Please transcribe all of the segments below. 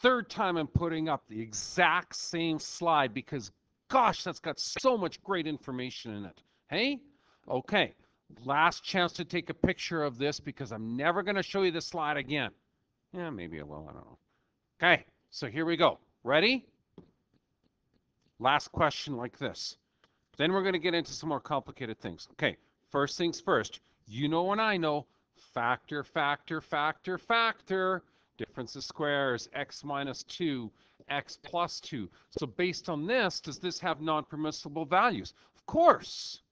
third time I'm putting up the exact same slide because gosh, that's got so much great information in it. Hey? Okay. Last chance to take a picture of this because I'm never going to show you this slide again. Yeah, maybe I will. I don't know. Okay. So here we go. Ready? Last question like this. Then we're going to get into some more complicated things. Okay. First things first. You know and I know factor, factor, factor, factor. Difference of squares, x minus 2, x plus 2. So based on this, does this have non-permissible values? Of course.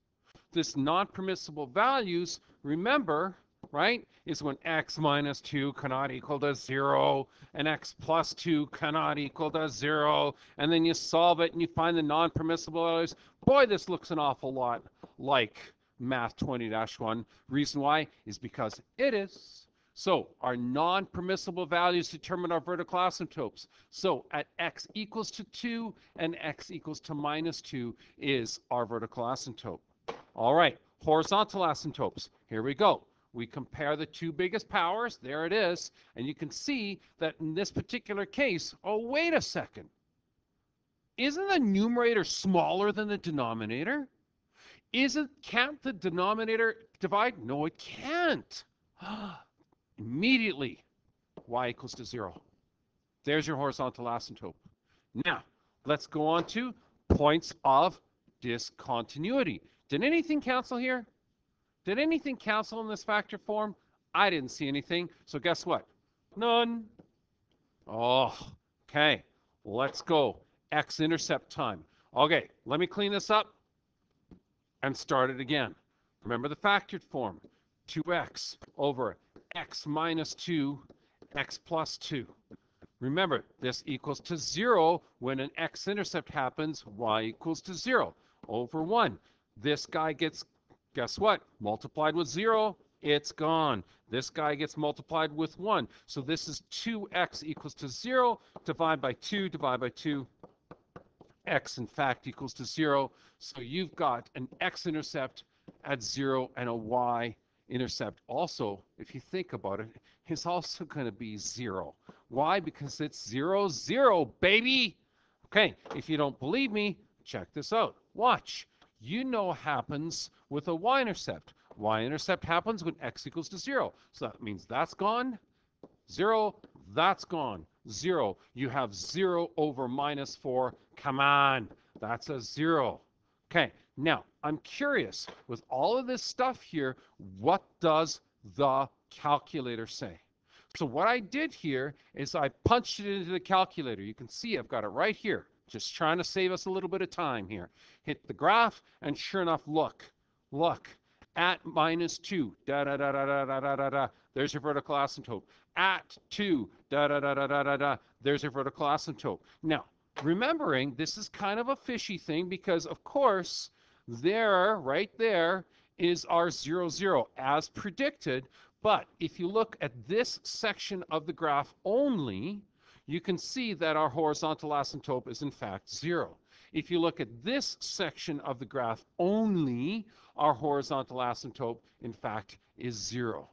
This non-permissible values, remember, right, is when x minus 2 cannot equal to 0 and x plus 2 cannot equal to 0. And then you solve it and you find the non-permissible values. Boy, this looks an awful lot like Math 20-1. Reason why is because it is. So our non-permissible values determine our vertical asymptotes. So at x equals to 2 and x equals to minus 2 is our vertical asymptote. All right, horizontal asymptotes. Here we go. We compare the two biggest powers. There it is. And you can see that in this particular case, oh, wait a second. Isn't the numerator smaller than the denominator? Isn't, can't the denominator divide? No, it can't. Ah, Immediately, y equals to zero. There's your horizontal asymptote. Now, let's go on to points of discontinuity. Did anything cancel here? Did anything cancel in this factor form? I didn't see anything. So guess what? None. Oh, okay. Let's go. X-intercept time. Okay, let me clean this up and start it again. Remember the factored form. 2x over x minus 2, x plus 2. Remember, this equals to 0 when an x-intercept happens, y equals to 0 over 1. This guy gets, guess what, multiplied with 0, it's gone. This guy gets multiplied with 1. So this is 2x equals to 0, divide by 2, divide by 2, x in fact equals to 0. So you've got an x-intercept at 0 and a y intercept also, if you think about it, is also going to be 0. Why? Because it's 0, 0, baby! Okay, if you don't believe me, check this out. Watch. You know what happens with a y-intercept. Y-intercept happens when x equals to 0. So that means that's gone, 0, that's gone, 0. You have 0 over minus 4. Come on, that's a 0. Okay, now I'm curious, with all of this stuff here, what does the calculator say? So what I did here is I punched it into the calculator. You can see I've got it right here. Just trying to save us a little bit of time here. Hit the graph, and sure enough, look, look, at minus 2, da da da da da da da da da. There's your vertical asymptote. At 2, da da da da da da da. There's your vertical asymptote. Now, remembering this is kind of a fishy thing because, of course, there, right there, is our 0, 0 as predicted. But if you look at this section of the graph only, you can see that our horizontal asymptote is in fact 0. If you look at this section of the graph only, our horizontal asymptote, in fact, is 0.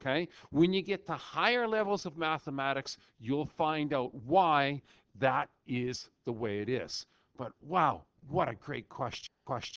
Okay? When you get to higher levels of mathematics, you'll find out why that is the way it is. But wow, what a great question. question.